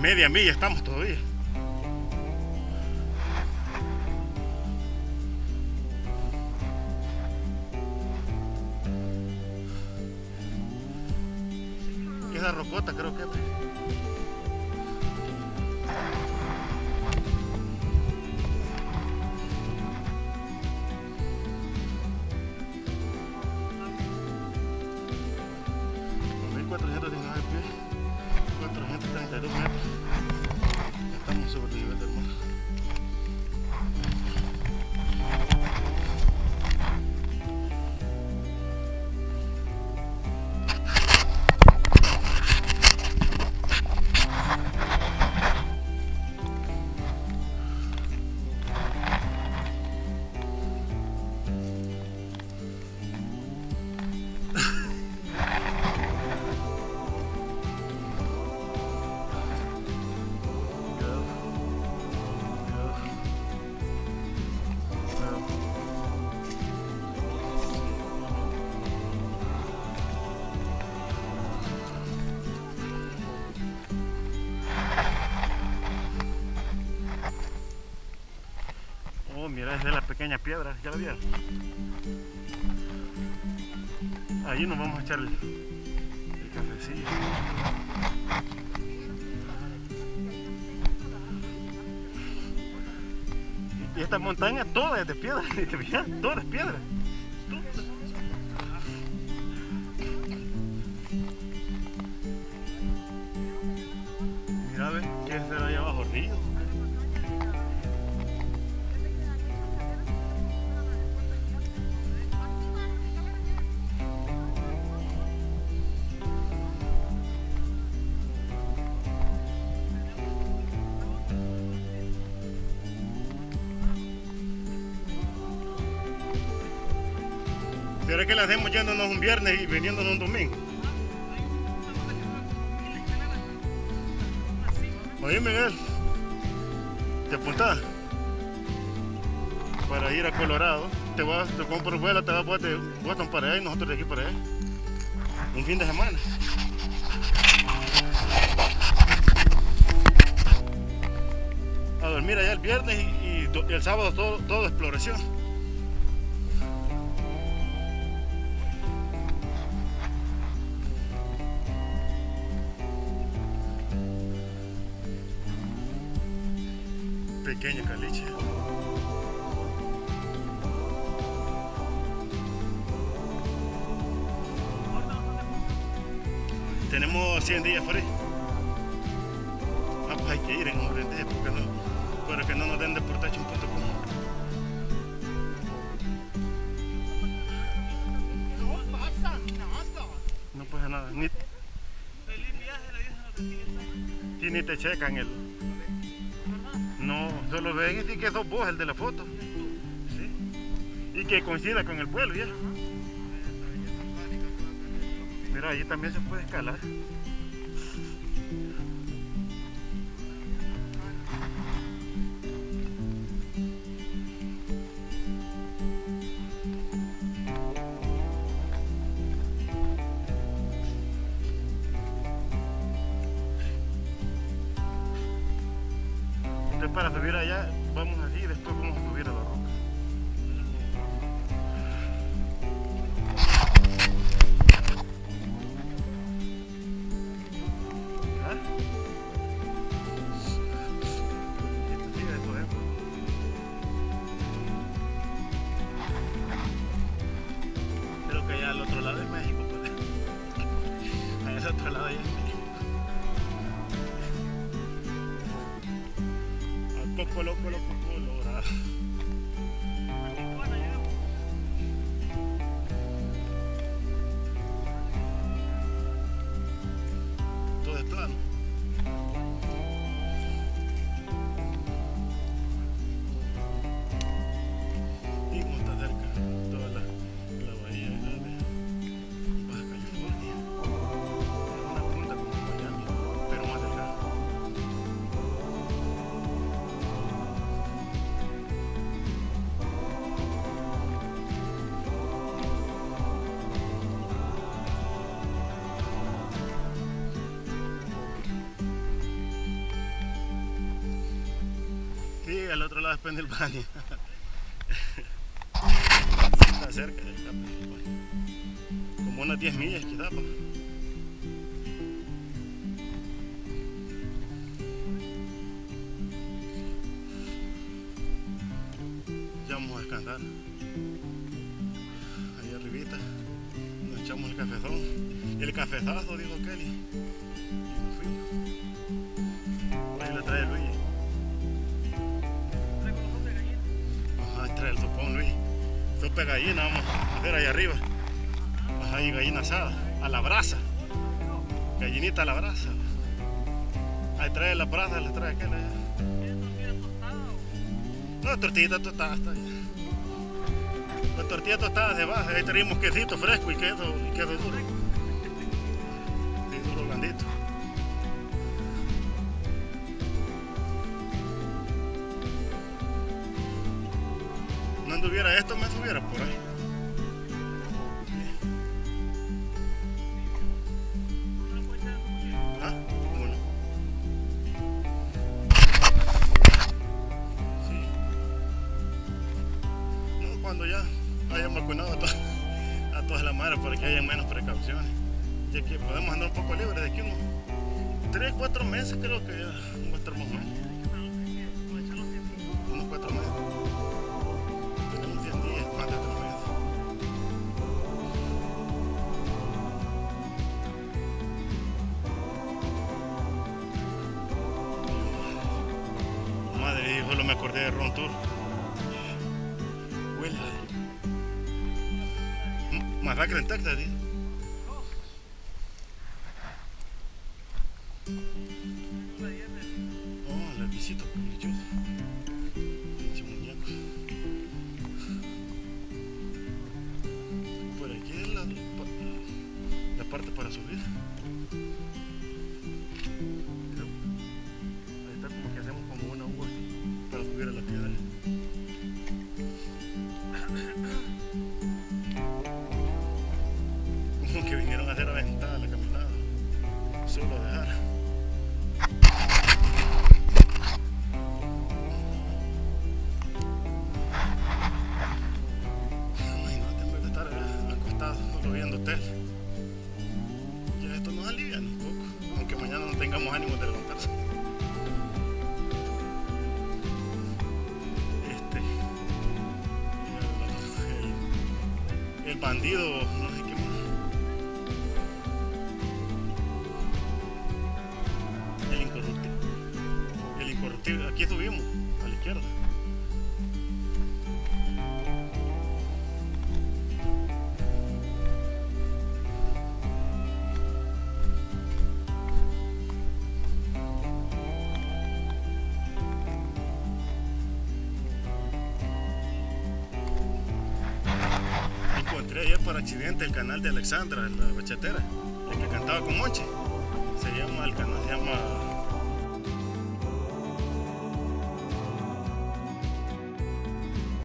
Media milla estamos todavía. Esa rocota creo que es. de la pequeña piedra, ¿ya la vieron? Ahí nos vamos a echar el, cafecillo. Y esta montaña toda es de piedra, toda es piedra. Mira, ve, ¿qué será allá abajo? Río. ¿Será que la hacemos yéndonos un viernes y viniéndonos un domingo? Oye Miguel, ¿te apuntás? Para ir a Colorado, te vas, te compro vuela, te vas a de Boston para allá y nosotros de aquí para allá. Un fin de semana. A dormir allá el viernes y, el sábado todo, todo exploración. Pequeña caliche. Tenemos 100 días por ahí. Ah, pues hay que ir en un días porque no, para que no nos den. No pasa nada. No pasa nada. Ni, Feliz viaje, y ni te checan el. Solo ven y que sos vos el de la foto. ¿Sí? Y que coincida con el pueblo ya. Mira, ahí también se puede escalar. Para subir allá, coccolo coccolo coccolo quedaba en Pensilvania. está cerca de acá, Como unas 10 millas quizás. Ya vamos a descansar. Ahí arribita nos echamos el cafezón. El cafezazo, dijo Kelly. Y nos fuimos. Ahí le trae Luis. Ajá, trae el sopón Luis. De gallina vamos a hacer ahí arriba. Y gallina asada, a la brasa. Gallinita a la brasa. Ahí trae la brasa, le trae aquella. No, tortillita tostada está. La tortilla tostada de base, ahí tenemos quesito fresco y queso, y queso duro. Anduviera esto, me subiera por ahí. Ah. No, cuando ya hayan vacunado a todas las madres para que haya menos precauciones. Ya que podemos andar un poco libres de aquí unos 3, 4 meses creo que ya de Ron Tour. Huele. Masacre en ¿sí? Oh, el visito religioso. Pinche muñeco. Por aquí es la, la parte para subir. Tengamos ánimo de levantarse. Este, el, bandido, no sé qué más. El incorruptible. El incorruptible. Aquí subimos, a la izquierda. encontré ayer por accidente el canal de Alexandra, la bachatera, el que cantaba con Monchi. Se llama, el canal se llama